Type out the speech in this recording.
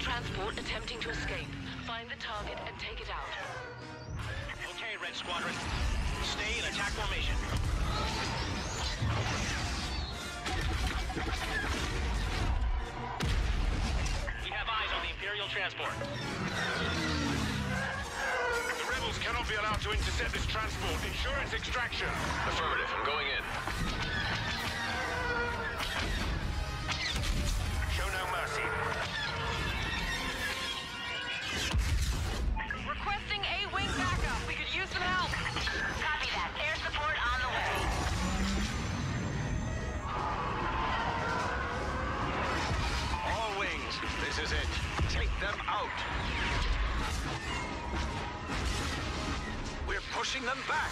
transport attempting to escape. Find the target and take it out. Okay, Red Squadron. Stay in attack formation. We have eyes on the Imperial transport. The rebels cannot be allowed to intercept this transport. Ensure its extraction. Affirmative. I'm going in. That. Air support on the way. All wings. This is it. Take them out. We're pushing them back.